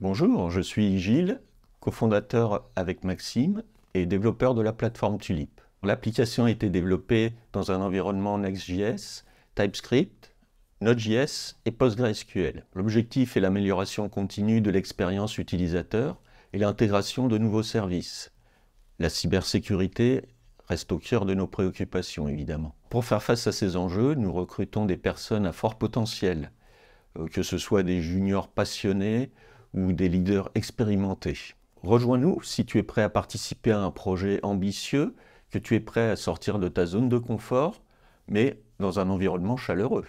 Bonjour, je suis Gilles, cofondateur avec Maxime et développeur de la plateforme Tulip. L'application a été développée dans un environnement Next.js, TypeScript, Node.js et PostgreSQL. L'objectif est l'amélioration continue de l'expérience utilisateur et l'intégration de nouveaux services. La cybersécurité reste au cœur de nos préoccupations, évidemment. Pour faire face à ces enjeux, nous recrutons des personnes à fort potentiel, euh, que ce soit des juniors passionnés ou des leaders expérimentés. Rejoins-nous si tu es prêt à participer à un projet ambitieux, que tu es prêt à sortir de ta zone de confort, mais dans un environnement chaleureux.